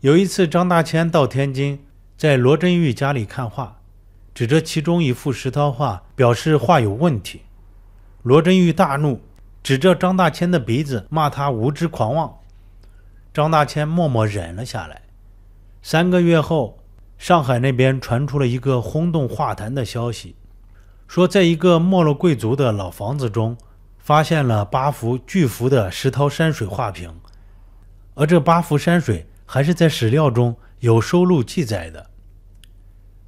有一次，张大千到天津，在罗振玉家里看画，指着其中一幅石涛画，表示画有问题。罗振玉大怒，指着张大千的鼻子骂他无知狂妄。张大千默默忍了下来。三个月后，上海那边传出了一个轰动画坛的消息，说在一个没落贵族的老房子中，发现了八幅巨幅的石涛山水画屏，而这八幅山水。还是在史料中有收录记载的。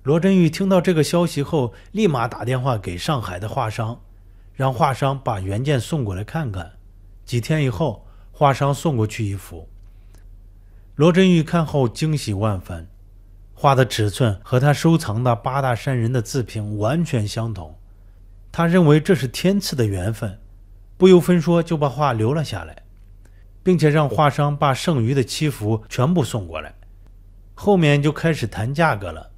罗振玉听到这个消息后，立马打电话给上海的画商，让画商把原件送过来看看。几天以后，画商送过去一幅。罗振玉看后惊喜万分，画的尺寸和他收藏的八大山人的字屏完全相同。他认为这是天赐的缘分，不由分说就把画留了下来。并且让画商把剩余的七幅全部送过来，后面就开始谈价格了。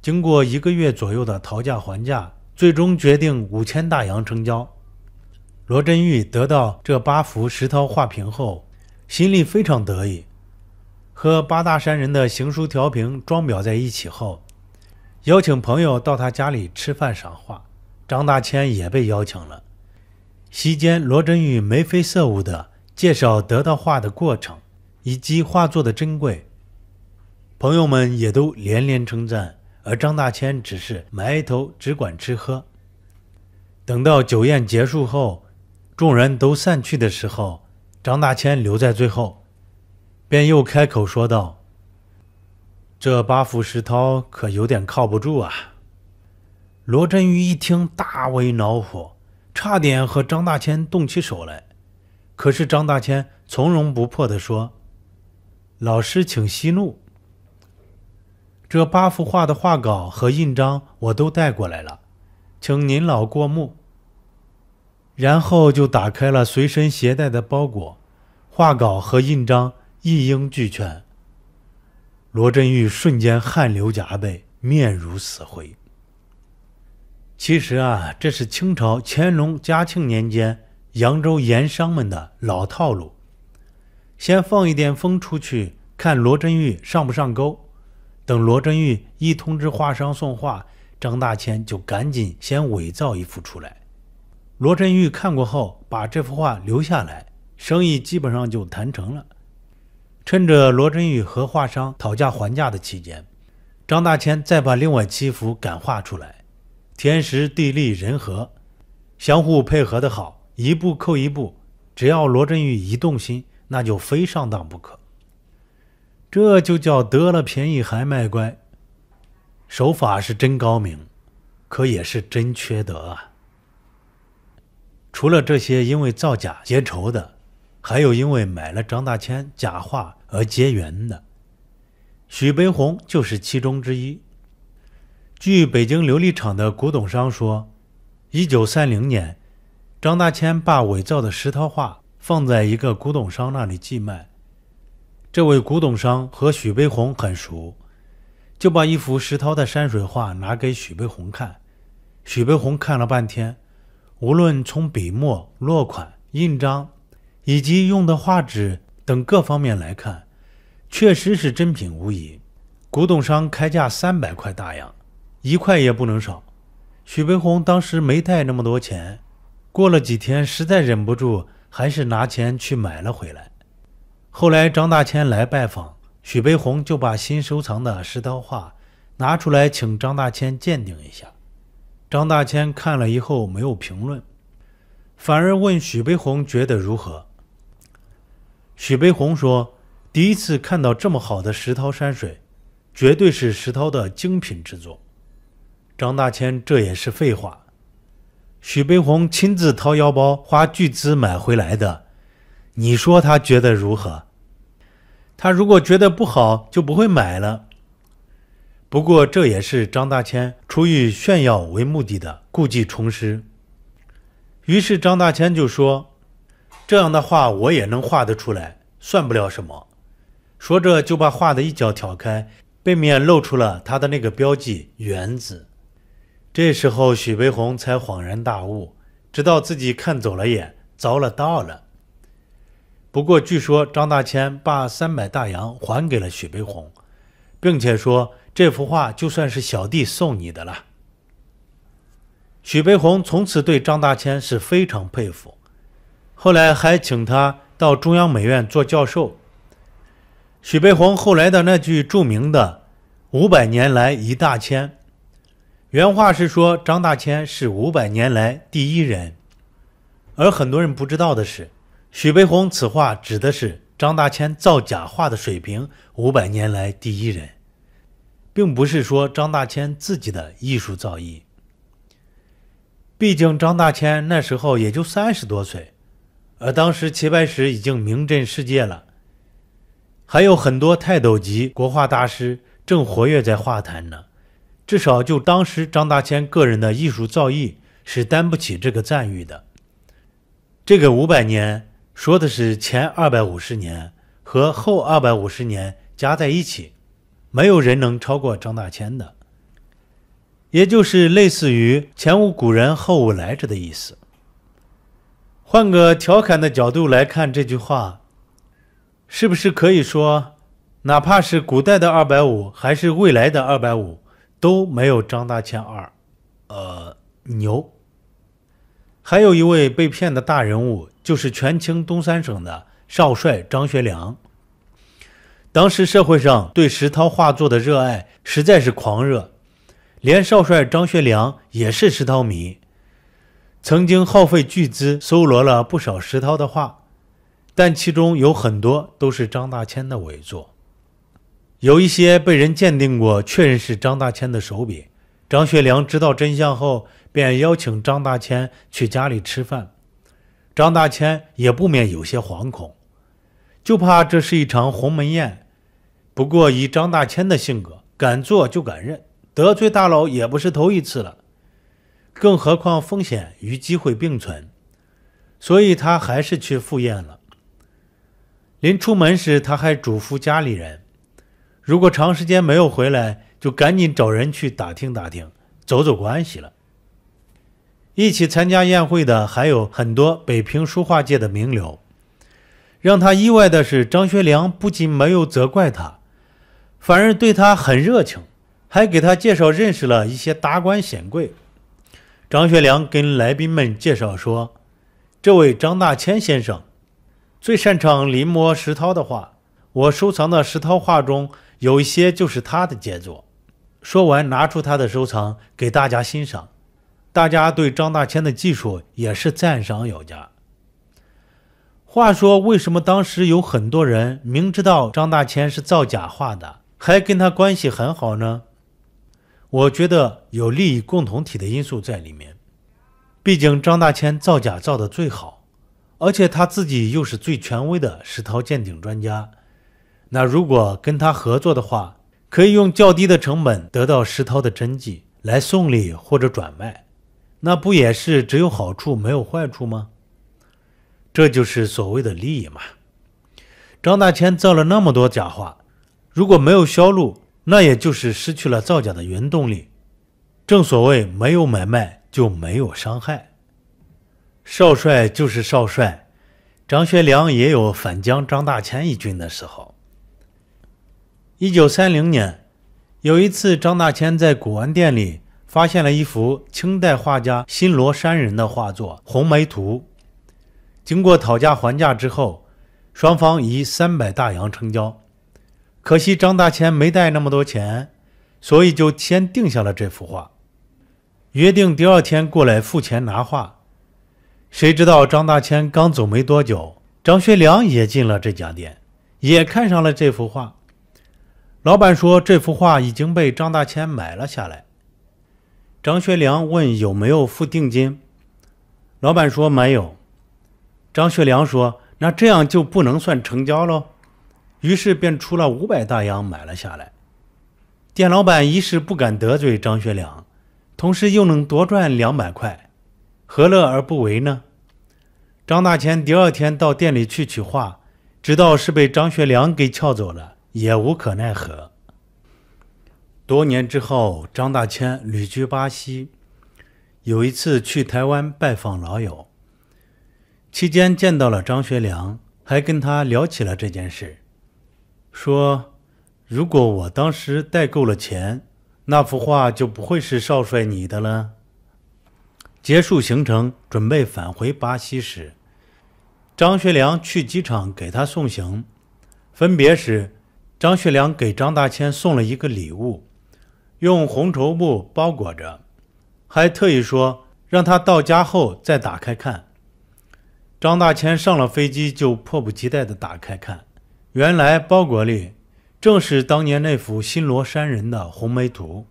经过一个月左右的讨价还价，最终决定五千大洋成交。罗振玉得到这八幅石涛画屏后，心里非常得意。和八大山人的行书调屏装裱在一起后，邀请朋友到他家里吃饭赏画。张大千也被邀请了。席间，罗振玉眉飞色舞的。介绍得到画的过程以及画作的珍贵，朋友们也都连连称赞，而张大千只是埋头只管吃喝。等到酒宴结束后，众人都散去的时候，张大千留在最后，便又开口说道：“这八幅石涛可有点靠不住啊！”罗振玉一听，大为恼火，差点和张大千动起手来。可是张大千从容不迫地说：“老师，请息怒。这八幅画的画稿和印章我都带过来了，请您老过目。”然后就打开了随身携带的包裹，画稿和印章一应俱全。罗振玉瞬间汗流浃背，面如死灰。其实啊，这是清朝乾隆、嘉庆年间。扬州盐商们的老套路，先放一点风出去，看罗振玉上不上钩。等罗振玉一通知画商送画，张大千就赶紧先伪造一幅出来。罗振玉看过后，把这幅画留下来，生意基本上就谈成了。趁着罗振玉和画商讨价还价的期间，张大千再把另外七幅赶画出来。天时地利人和，相互配合的好。一步扣一步，只要罗振玉一动心，那就非上当不可。这就叫得了便宜还卖乖，手法是真高明，可也是真缺德啊！除了这些因为造假结仇的，还有因为买了张大千假画而结缘的。许悲鸿就是其中之一。据北京琉璃厂的古董商说，一九三零年。张大千把伪造的石涛画放在一个古董商那里寄卖，这位古董商和许悲鸿很熟，就把一幅石涛的山水画拿给许悲鸿看。许悲鸿看了半天，无论从笔墨、落款、印章以及用的画纸等各方面来看，确实是真品无疑。古董商开价三百块大洋，一块也不能少。许悲鸿当时没带那么多钱。过了几天，实在忍不住，还是拿钱去买了回来。后来张大千来拜访，许悲鸿就把新收藏的石涛画拿出来，请张大千鉴定一下。张大千看了以后没有评论，反而问许悲鸿觉得如何。许悲鸿说：“第一次看到这么好的石涛山水，绝对是石涛的精品之作。”张大千这也是废话。许悲鸿亲自掏腰包花巨资买回来的，你说他觉得如何？他如果觉得不好，就不会买了。不过这也是张大千出于炫耀为目的的故技重施。于是张大千就说：“这样的画我也能画得出来，算不了什么。”说着就把画的一角挑开，背面露出了他的那个标记“原”子。这时候，许悲鸿才恍然大悟，知道自己看走了眼，遭了道了。不过据说张大千把三百大洋还给了许悲鸿，并且说这幅画就算是小弟送你的了。许悲鸿从此对张大千是非常佩服，后来还请他到中央美院做教授。许悲鸿后来的那句著名的“五百年来一大千”，原话是说张大千是五百年来第一人。而很多人不知道的是，许悲鸿此话指的是张大千造假画的水平五百年来第一人，并不是说张大千自己的艺术造诣。毕竟张大千那时候也就三十多岁，而当时齐白石已经名震世界了，还有很多泰斗级国画大师正活跃在画坛呢。至少就当时张大千个人的艺术造诣是担不起这个赞誉的。这个五百年说的是前二百五十年和后二百五十年加在一起，没有人能超过张大千的。也就是类似于“前无古人，后无来者”的意思。换个调侃的角度来看这句话，是不是可以说，哪怕是古代的二百五，还是未来的二百五，都没有张大千二，呃，牛。还有一位被骗的大人物，就是权倾东三省的少帅张学良。当时社会上对石涛画作的热爱实在是狂热。连少帅张学良也是石涛迷，曾经耗费巨资搜罗了不少石涛的画，但其中有很多都是张大千的伪作，有一些被人鉴定过，确认是张大千的手笔。张学良知道真相后，便邀请张大千去家里吃饭，张大千也不免有些惶恐，就怕这是一场鸿门宴。不过以张大千的性格，敢做就敢认。得罪大佬也不是头一次了，更何况风险与机会并存，所以他还是去赴宴了。临出门时，他还嘱咐家里人，如果长时间没有回来，就赶紧找人去打听打听，走走关系了。一起参加宴会的还有很多北平书画界的名流。让他意外的是，张学良不仅没有责怪他，反而对他很热情。还给他介绍认识了一些达官显贵。张学良跟来宾们介绍说：“这位张大千先生最擅长临摹石涛的画，我收藏的石涛画中有一些就是他的杰作。”说完，拿出他的收藏给大家欣赏。大家对张大千的技术也是赞赏有加。话说，为什么当时有很多人明知道张大千是造假画的，还跟他关系很好呢？我觉得有利益共同体的因素在里面，毕竟张大千造假造的最好，而且他自己又是最权威的石涛鉴定专家。那如果跟他合作的话，可以用较低的成本得到石涛的真迹来送礼或者转卖，那不也是只有好处没有坏处吗？这就是所谓的利益嘛。张大千造了那么多假画，如果没有销路，那也就是失去了造假的原动力。正所谓没有买卖就没有伤害。少帅就是少帅，张学良也有反将张大千一军的时候。一九三零年，有一次，张大千在古玩店里发现了一幅清代画家新罗山人的画作《红梅图》。经过讨价还价之后，双方以三百大洋成交。可惜张大千没带那么多钱，所以就先定下了这幅画，约定第二天过来付钱拿画。谁知道张大千刚走没多久，张学良也进了这家店，也看上了这幅画。老板说这幅画已经被张大千买了下来。张学良问有没有付定金，老板说没有。张学良说：“那这样就不能算成交喽。”于是便出了五百大洋买了下来。店老板一时不敢得罪张学良，同时又能多赚两百块，何乐而不为呢？张大千第二天到店里去取画，知道是被张学良给撬走了，也无可奈何。多年之后，张大千旅居巴西，有一次去台湾拜访老友，期间见到了张学良。还跟他聊起了这件事，说：“如果我当时带够了钱，那幅画就不会是少帅你的了。”结束行程，准备返回巴西时，张学良去机场给他送行。分别时，张学良给张大千送了一个礼物，用红绸布包裹着，还特意说让他到家后再打开看。张大千上了飞机就迫不及待地打开看，原来包裹里正是当年那幅新罗山人的红梅图。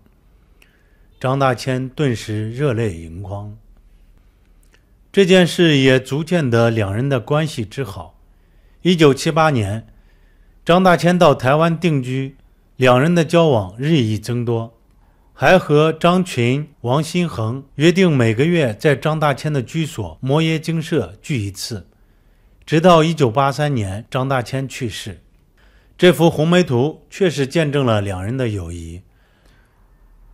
张大千顿时热泪盈眶。这件事也足见得两人的关系之好。一九七八年，张大千到台湾定居，两人的交往日益增多，还和张群、王新恒约定每个月在张大千的居所摩耶精舍聚一次。直到一九八三年，张大千去世，这幅红梅图确实见证了两人的友谊。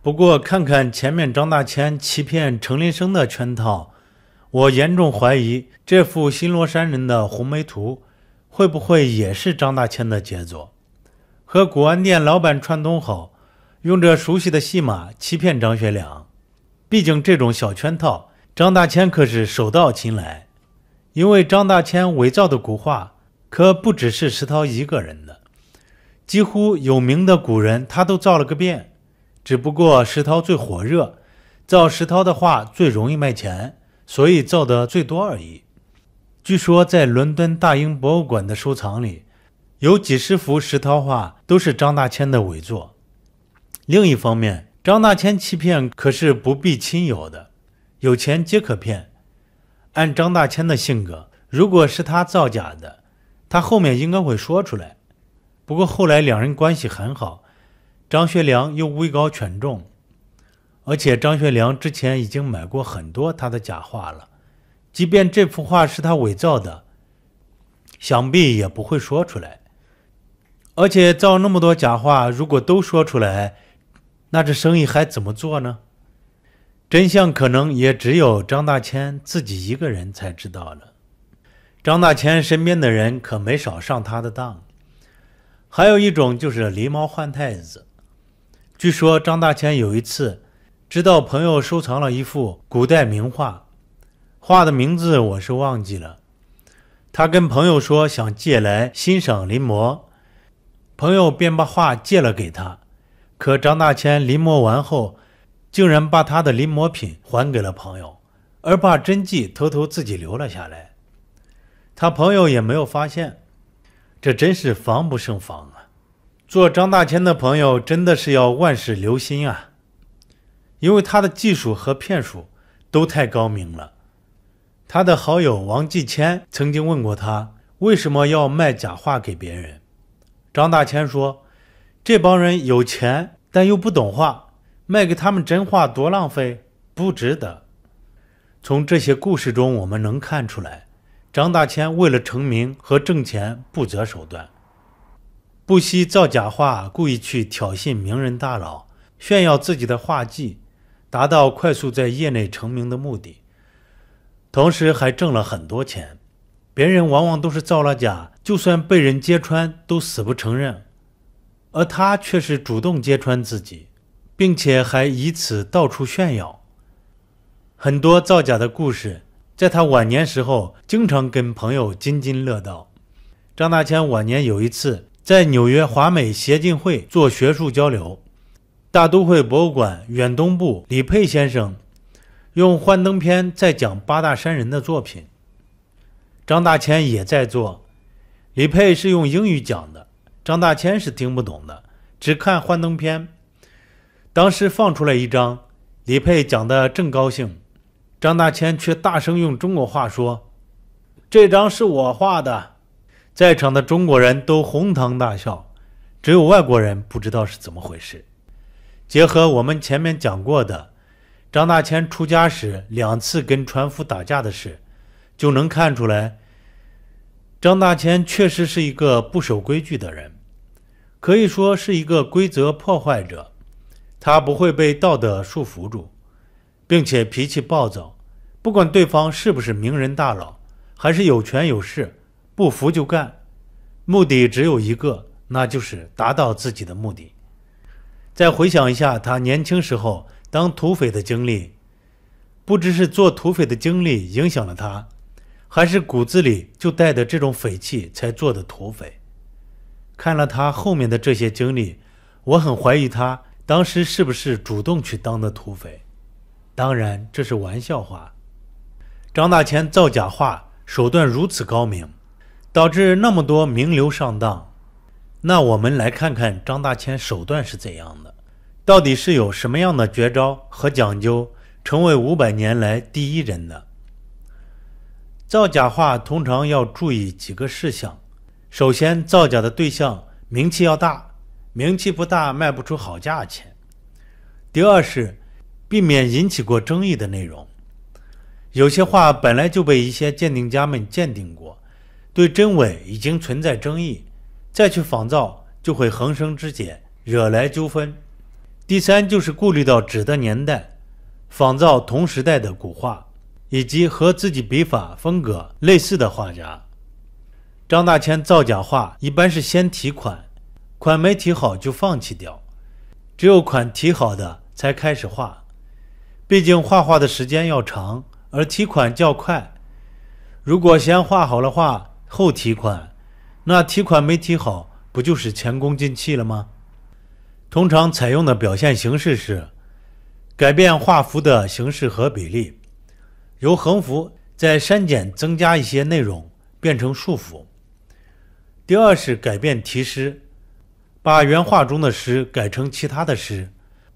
不过，看看前面张大千欺骗程林生的圈套，我严重怀疑这幅新罗山人的红梅图会不会也是张大千的杰作，和古玩店老板串通好，用着熟悉的戏码欺骗张学良。毕竟这种小圈套，张大千可是手到擒来。因为张大千伪造的古画可不只是石涛一个人的，几乎有名的古人他都造了个遍。只不过石涛最火热，造石涛的画最容易卖钱，所以造的最多而已。据说在伦敦大英博物馆的收藏里，有几十幅石涛画都是张大千的伪作。另一方面，张大千欺骗可是不避亲友的，有钱皆可骗。按张大千的性格，如果是他造假的，他后面应该会说出来。不过后来两人关系很好。张学良又位高权重，而且张学良之前已经买过很多他的假画了，即便这幅画是他伪造的，想必也不会说出来。而且造那么多假画，如果都说出来，那这生意还怎么做呢？真相可能也只有张大千自己一个人才知道了。张大千身边的人可没少上他的当，还有一种就是狸猫换太子。据说张大千有一次知道朋友收藏了一幅古代名画，画的名字我是忘记了。他跟朋友说想借来欣赏临摹，朋友便把画借了给他。可张大千临摹完后，竟然把他的临摹品还给了朋友，而把真迹偷偷自己留了下来。他朋友也没有发现，这真是防不胜防啊！做张大千的朋友真的是要万事留心啊，因为他的技术和骗术都太高明了。他的好友王继谦曾经问过他为什么要卖假画给别人，张大千说：“这帮人有钱，但又不懂画，卖给他们真画多浪费，不值得。”从这些故事中，我们能看出来，张大千为了成名和挣钱不择手段。不惜造假画，故意去挑衅名人大佬，炫耀自己的画技，达到快速在业内成名的目的。同时还挣了很多钱。别人往往都是造了假，就算被人揭穿都死不承认，而他却是主动揭穿自己，并且还以此到处炫耀。很多造假的故事，在他晚年时候经常跟朋友津津乐道。张大千晚年有一次。在纽约华美协进会做学术交流，大都会博物馆远东部李佩先生用幻灯片在讲八大山人的作品，张大千也在做。李佩是用英语讲的，张大千是听不懂的，只看幻灯片。当时放出来一张，李佩讲的正高兴，张大千却大声用中国话说：“这张是我画的。”在场的中国人都哄堂大笑，只有外国人不知道是怎么回事。结合我们前面讲过的张大千出家时两次跟船夫打架的事，就能看出来，张大千确实是一个不守规矩的人，可以说是一个规则破坏者。他不会被道德束缚住，并且脾气暴躁，不管对方是不是名人大佬，还是有权有势。不服就干，目的只有一个，那就是达到自己的目的。再回想一下他年轻时候当土匪的经历，不知是做土匪的经历影响了他，还是骨子里就带着这种匪气才做的土匪。看了他后面的这些经历，我很怀疑他当时是不是主动去当的土匪。当然，这是玩笑话。张大千造假画手段如此高明，导致那么多名流上当。那我们来看看张大千手段是怎样的，到底是有什么样的绝招和讲究，成为五百年来第一人的？造假画通常要注意几个事项：首先，造假的对象名气要大，名气不大卖不出好价钱；第二是避免引起过争议的内容。有些画本来就被一些鉴定家们鉴定过，对真伪已经存在争议，再去仿造就会横生枝节，惹来纠纷。第三就是顾虑到纸的年代，仿造同时代的古画，以及和自己笔法风格类似的画家。张大千造假画一般是先提款，款没提好就放弃掉，只有款提好的才开始画，毕竟画画的时间要长。而提款较快，如果先画好了画后提款，那提款没提好，不就是前功尽弃了吗？通常采用的表现形式是改变画幅的形式和比例，由横幅再删减增加一些内容，变成竖幅。第二是改变题诗，把原画中的诗改成其他的诗，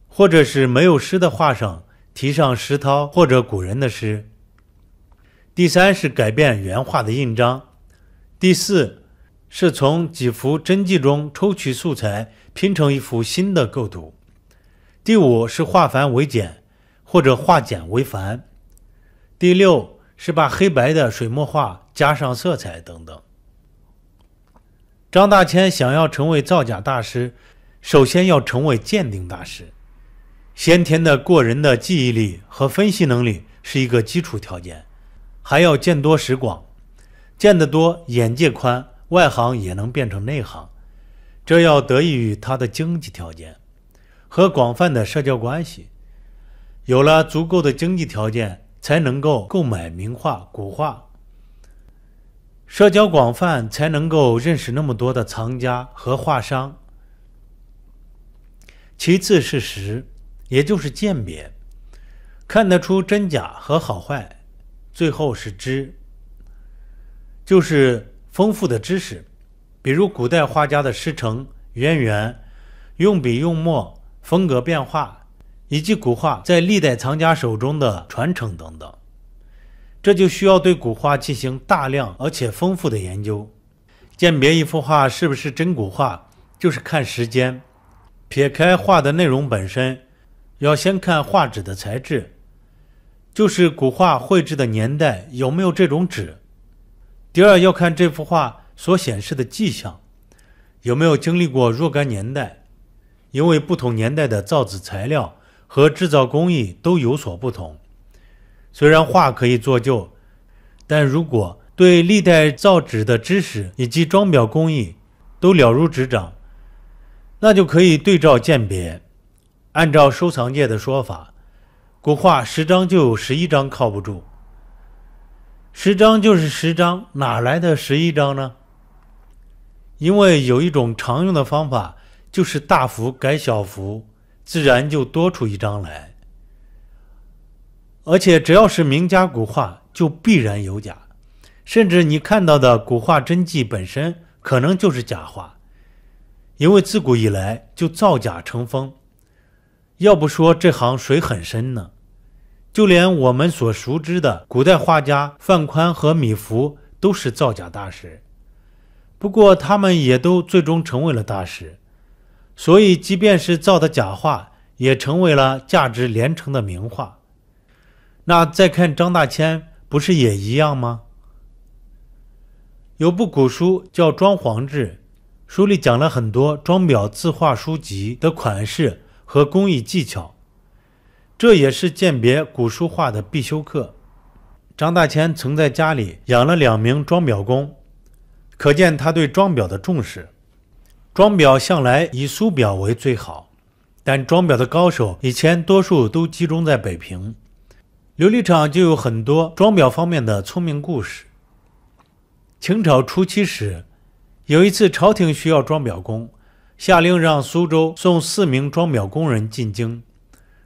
或者是没有诗的画上。题上石涛或者古人的诗。第三是改变原画的印章。第四是从几幅真迹中抽取素材，拼成一幅新的构图。第五是化繁为简，或者化简为繁。第六是把黑白的水墨画加上色彩等等。张大千想要成为造假大师，首先要成为鉴定大师。先天的过人的记忆力和分析能力是一个基础条件，还要见多识广，见得多，眼界宽，外行也能变成内行。这要得益于他的经济条件和广泛的社交关系。有了足够的经济条件，才能够购买名画、古画。社交广泛，才能够认识那么多的藏家和画商。其次是识。也就是鉴别，看得出真假和好坏，最后是知，就是丰富的知识，比如古代画家的师承渊源、用笔用墨、风格变化，以及古画在历代藏家手中的传承等等。这就需要对古画进行大量而且丰富的研究。鉴别一幅画是不是真古画，就是看时间，撇开画的内容本身。要先看画纸的材质，就是古画绘制的年代有没有这种纸。第二要看这幅画所显示的迹象，有没有经历过若干年代，因为不同年代的造纸材料和制造工艺都有所不同。虽然画可以做旧，但如果对历代造纸的知识以及装裱工艺都了如指掌，那就可以对照鉴别。按照收藏界的说法，古画十张就有十一张靠不住。十张就是十张，哪来的十一张呢？因为有一种常用的方法，就是大幅改小幅，自然就多出一张来。而且只要是名家古画，就必然有假，甚至你看到的古画真迹本身可能就是假画，因为自古以来就造假成风。要不说这行水很深呢，就连我们所熟知的古代画家范宽和米芾都是造假大师。不过他们也都最终成为了大师，所以即便是造的假画，也成为了价值连城的名画。那再看张大千，不是也一样吗？有部古书叫《装潢志》，书里讲了很多装裱字画书籍的款式。和工艺技巧，这也是鉴别古书画的必修课。张大千曾在家里养了两名装裱工，可见他对装裱的重视。装裱向来以苏表为最好，但装裱的高手以前多数都集中在北平，琉璃厂就有很多装裱方面的聪明故事。清朝初期时，有一次朝廷需要装裱工，下令让苏州送四名装裱工人进京。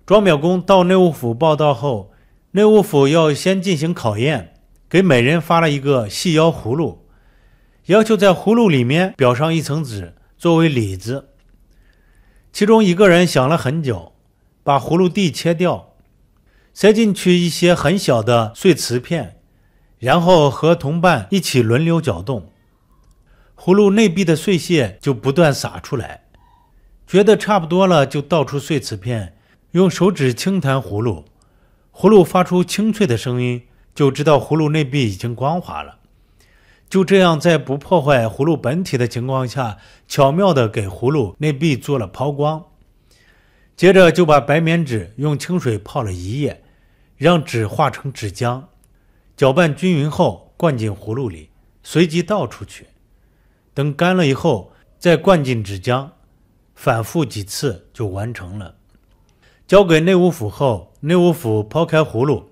装裱工到内务府报到后，内务府要先进行考验，给每人发了一个细腰葫芦，要求在葫芦里面裱上一层纸。作为里子，其中一个人想了很久，把葫芦蒂切掉，塞进去一些很小的碎瓷片，然后和同伴一起轮流搅动，葫芦内壁的碎屑就不断洒出来。觉得差不多了，就倒出碎瓷片，用手指轻弹葫芦，葫芦发出清脆的声音，就知道葫芦内壁已经光滑了。就这样，在不破坏葫芦本体的情况下，巧妙地给葫芦内壁做了抛光。接着就把白棉纸用清水泡了一夜，让纸化成纸浆，搅拌均匀后灌进葫芦里，随即倒出去。等干了以后，再灌进纸浆，反复几次就完成了。交给内务府后，内务府抛开葫芦，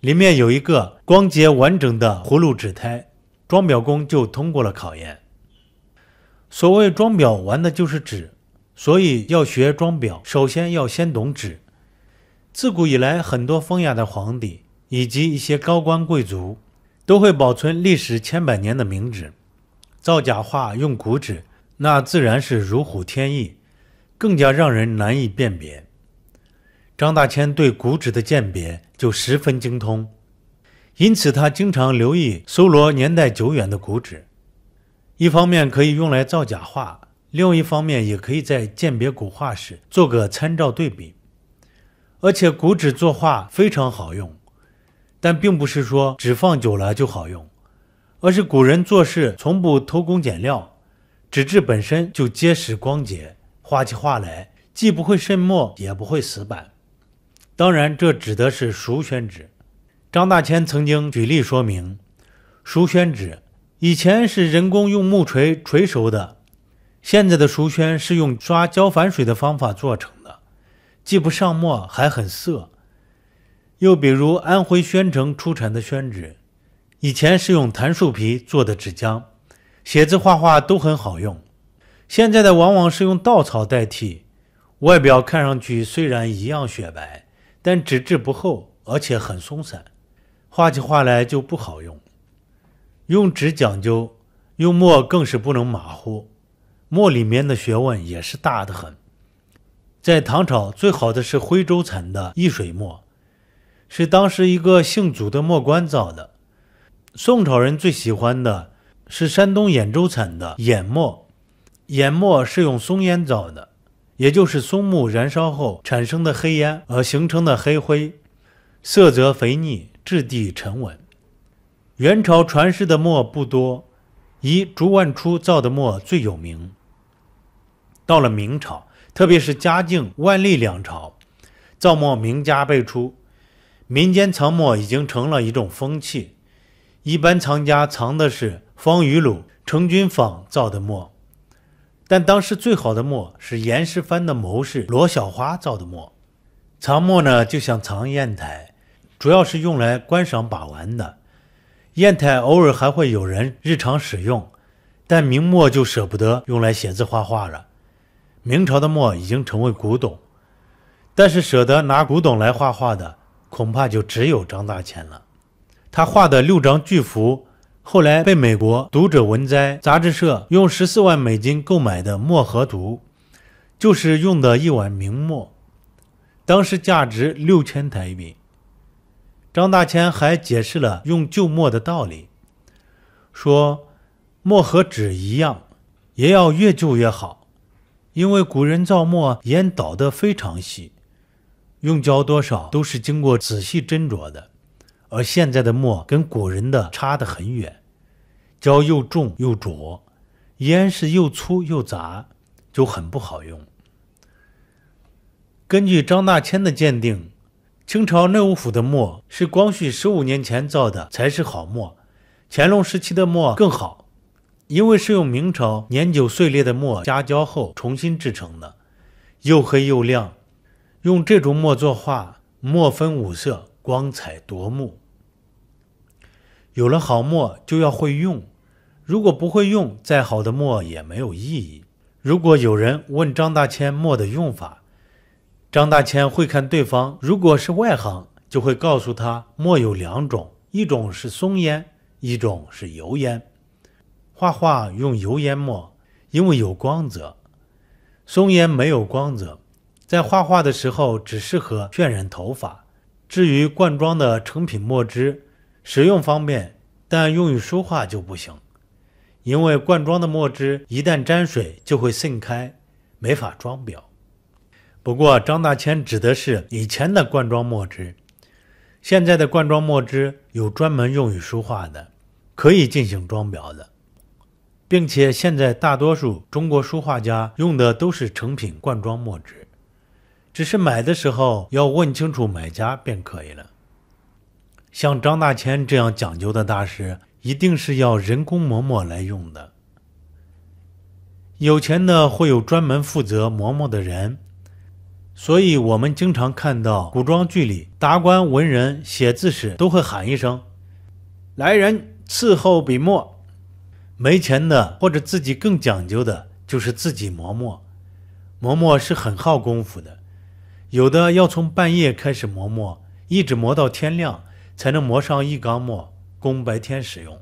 里面有一个光洁完整的葫芦纸胎。装裱工就通过了考验。所谓装裱，玩的就是纸，所以要学装裱，首先要先懂纸。自古以来，很多风雅的皇帝以及一些高官贵族，都会保存历史千百年的名纸。造假画用古纸，那自然是如虎添翼，更加让人难以辨别。张大千对古纸的鉴别就十分精通。因此，他经常留意搜罗年代久远的古纸，一方面可以用来造假画，另一方面也可以在鉴别古画时做个参照对比。而且，古纸作画非常好用，但并不是说纸放久了就好用，而是古人做事从不偷工减料，纸质本身就结实光洁，画起画来既不会渗墨，也不会死板。当然，这指的是熟宣纸。张大千曾经举例说明，熟宣纸以前是人工用木锤锤熟的，现在的熟宣是用刷胶反水的方法做成的，既不上墨还很涩。又比如安徽宣城出产的宣纸，以前是用檀树皮做的纸浆，写字画画都很好用，现在的往往是用稻草代替，外表看上去虽然一样雪白，但纸质不厚，而且很松散。画起画来就不好用，用纸讲究，用墨更是不能马虎，墨里面的学问也是大得很。在唐朝，最好的是徽州产的易水墨，是当时一个姓祖的墨官造的。宋朝人最喜欢的是山东兖州产的兖墨，兖墨是用松烟造的，也就是松木燃烧后产生的黑烟而形成的黑灰，色泽肥腻。质地沉稳。元朝传世的墨不多，以朱万初造的墨最有名。到了明朝，特别是嘉靖、万历两朝，造墨名家辈出，民间藏墨已经成了一种风气。一般藏家藏的是方雨鲁、程君坊造的墨，但当时最好的墨是严世蕃的谋士罗小花造的墨。藏墨呢，就像藏砚台。主要是用来观赏把玩的，砚台偶尔还会有人日常使用，但明末就舍不得用来写字画画了。明朝的墨已经成为古董，但是舍得拿古董来画画的，恐怕就只有张大千了。他画的六张巨幅，后来被美国《读者文摘》杂志社用十四万美金购买的墨盒图，就是用的一碗明墨，当时价值六千台币。张大千还解释了用旧墨的道理，说墨和纸一样，也要越旧越好，因为古人造墨研捣得非常细，用胶多少都是经过仔细斟酌的，而现在的墨跟古人的差得很远，胶又重又浊，烟是又粗又杂，就很不好用。根据张大千的鉴定。清朝内务府的墨是光绪十五年前造的，才是好墨。乾隆时期的墨更好，因为是用明朝年久碎裂的墨加胶后重新制成的，又黑又亮。用这种墨作画，墨分五色，光彩夺目。有了好墨，就要会用。如果不会用，再好的墨也没有意义。如果有人问张大千墨的用法，张大千会看对方，如果是外行，就会告诉他墨有两种，一种是松烟，一种是油烟。画画用油烟墨，因为有光泽；松烟没有光泽，在画画的时候只适合渲染头发。至于罐装的成品墨汁，使用方便，但用于书画就不行，因为罐装的墨汁一旦沾水就会渗开，没法装裱。不过张大千指的是以前的罐装墨汁，现在的罐装墨汁有专门用于书画的，可以进行装裱的。并且现在大多数中国书画家用的都是成品罐装墨汁，只是买的时候要问清楚买家便可以了。像张大千这样讲究的大师，一定是要人工磨墨来用的。有钱的会有专门负责磨墨的人，所以我们经常看到古装剧里达官文人写字时都会喊一声：“来人，伺候笔墨。”没钱的或者自己更讲究的，就是自己磨墨。磨墨是很耗功夫的，有的要从半夜开始磨墨，一直磨到天亮，才能磨上一缸墨，供白天使用。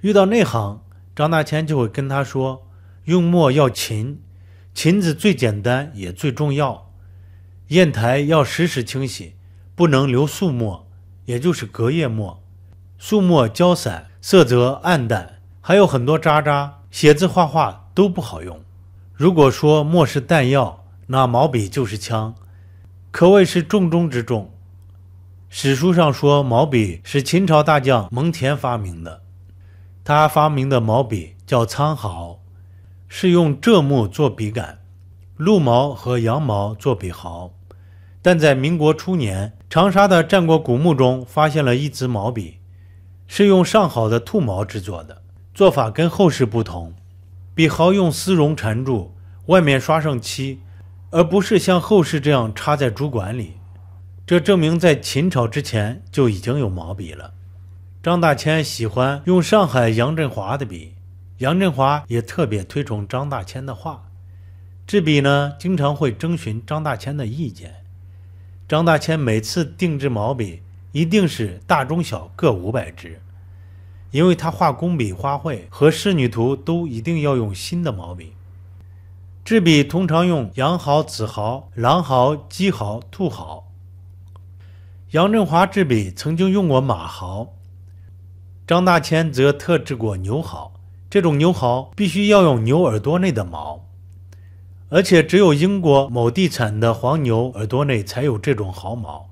遇到内行，张大千就会跟他说：用墨要勤，勤字最简单也最重要。砚台要时时清洗，不能留素墨，也就是隔夜墨。素墨焦散。色泽暗淡，还有很多渣渣，写字画画都不好用。如果说墨是弹药，那毛笔就是枪，可谓是重中之重。史书上说毛笔是秦朝大将蒙恬发明的，他发明的毛笔叫苍毫，是用柘木做笔杆，鹿毛和羊毛做笔毫。但在民国初年，长沙的战国古墓中发现了一支毛笔。是用上好的兔毛制作的，做法跟后世不同。笔毫用丝绒缠住，外面刷上漆，而不是像后世这样插在竹管里。这证明在秦朝之前就已经有毛笔了。张大千喜欢用上海杨振华的笔，杨振华也特别推崇张大千的画。制笔呢，经常会征询张大千的意见。张大千每次定制毛笔。一定是大中小各五百支，因为他画工笔花卉和仕女图都一定要用新的毛笔。制笔通常用羊毫、子毫、狼毫、鸡毫、兔毫。杨振华制笔曾经用过马毫，张大千则特制过牛毫。这种牛毫必须要用牛耳朵内的毛，而且只有英国某地产的黄牛耳朵内才有这种毫毛。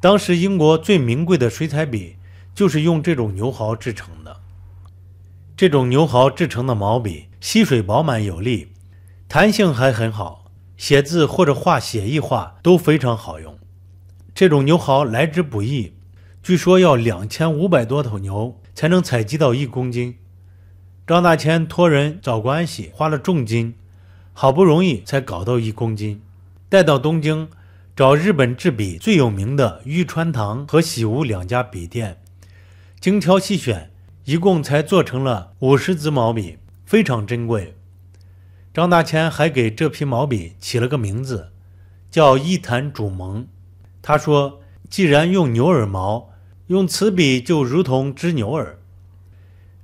当时英国最名贵的水彩笔就是用这种牛毫制成的。这种牛毫制成的毛笔吸水饱满有力，弹性还很好，写字或者画写意画都非常好用。这种牛毫来之不易，据说要两千五百多头牛才能采集到一公斤。张大千托人找关系，花了重金，好不容易才搞到一公斤，带到东京。找日本制笔最有名的玉川堂和喜无两家笔店，精挑细选，一共才做成了五十支毛笔，非常珍贵。张大千还给这批毛笔起了个名字，叫一坛主蒙。他说：“既然用牛耳毛，用此笔就如同织牛耳。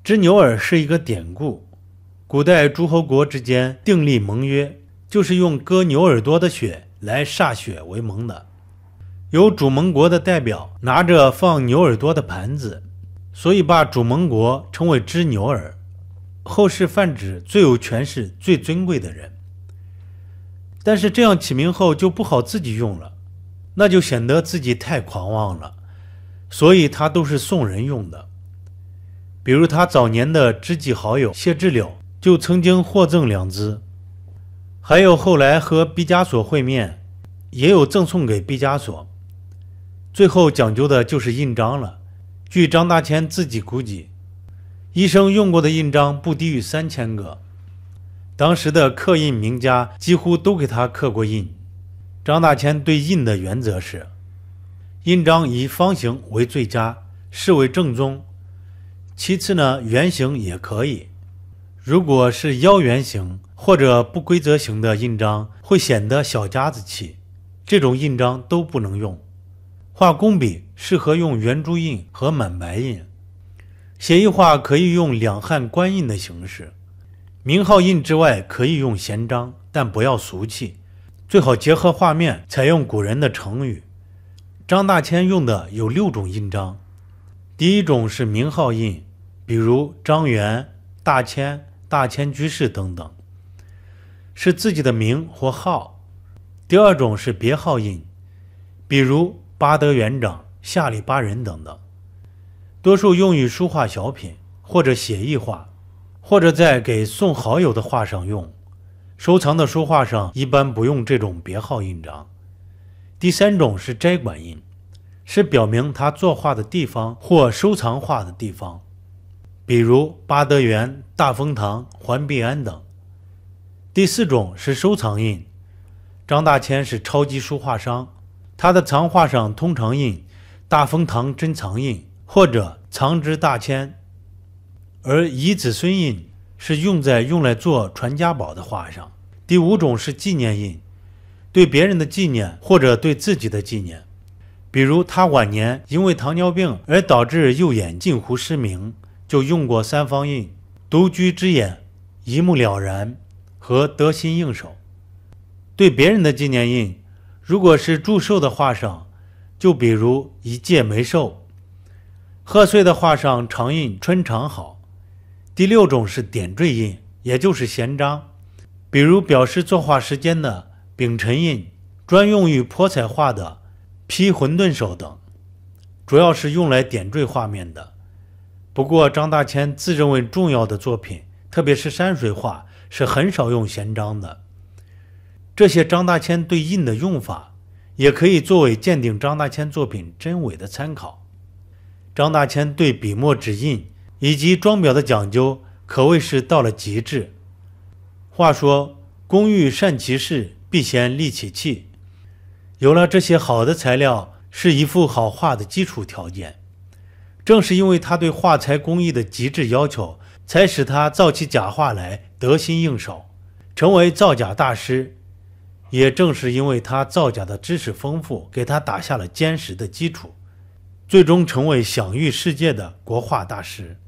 织牛耳是一个典故，古代诸侯国之间订立盟约，就是用割牛耳朵的血。”来歃血为盟的，有主盟国的代表拿着放牛耳朵的盘子，所以把主盟国称为织牛耳。后世泛指最有权势、最尊贵的人。但是这样起名后就不好自己用了，那就显得自己太狂妄了，所以他都是送人用的。比如他早年的知己好友谢志柳就曾经获赠两只。还有后来和毕加索会面，也有赠送给毕加索。最后讲究的就是印章了。据张大千自己估计，一生用过的印章不低于三千个。当时的刻印名家几乎都给他刻过印。张大千对印的原则是：印章以方形为最佳，视为正宗。其次呢，圆形也可以。如果是腰圆形或者不规则形的印章，会显得小家子气，这种印章都不能用。画工笔适合用圆珠印和满白印。写意画可以用两汉官印的形式。名号印之外，可以用闲章，但不要俗气，最好结合画面，采用古人的成语。张大千用的有六种印章，第一种是名号印，比如张元、大千。大千居士等等，是自己的名或号。第二种是别号印，比如巴德园长、下里巴人等等，多数用于书画小品或者写意画，或者在给送好友的画上用。收藏的书画上一般不用这种别号印章。第三种是斋馆印，是表明他作画的地方或收藏画的地方。比如八德园、大丰堂、环碧庵等。第四种是收藏印，张大千是超级书画商，他的藏画上通常印“大丰堂珍藏印”或者“藏之大千”，而遗子孙印是用在用来做传家宝的画上。第五种是纪念印，对别人的纪念或者对自己的纪念，比如他晚年因为糖尿病而导致右眼近乎失明。就用过三方印、独居之眼、一目了然和得心应手。对别人的纪念印，如果是祝寿的画上，就比如一介梅寿；贺岁的画上常印春常好。第六种是点缀印，也就是闲章，比如表示作画时间的丙辰印，专用于泼彩画的劈馄饨手等，主要是用来点缀画面的。不过，张大千自认为重要的作品，特别是山水画，是很少用闲章的。这些张大千对印的用法，也可以作为鉴定张大千作品真伪的参考。张大千对笔墨纸印以及装裱的讲究，可谓是到了极致。话说：“工欲善其事，必先利其器。”有了这些好的材料，是一幅好画的基础条件。正是因为他对画材工艺的极致要求，才使他造起假画来得心应手，成为造假大师。也正是因为他造假的知识丰富，给他打下了坚实的基础，最终成为享誉世界的国画大师。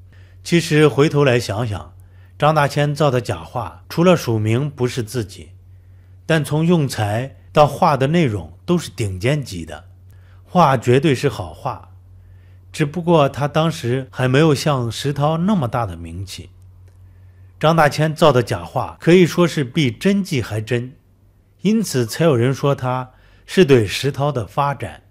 其实回头来想想，张大千造的假画，除了署名不是自己，但从用材到画的内容都是顶尖级的，画绝对是好画。只不过他当时还没有像石涛那么大的名气。张大千造的假画可以说是比真迹还真，因此才有人说他是对石涛的发展。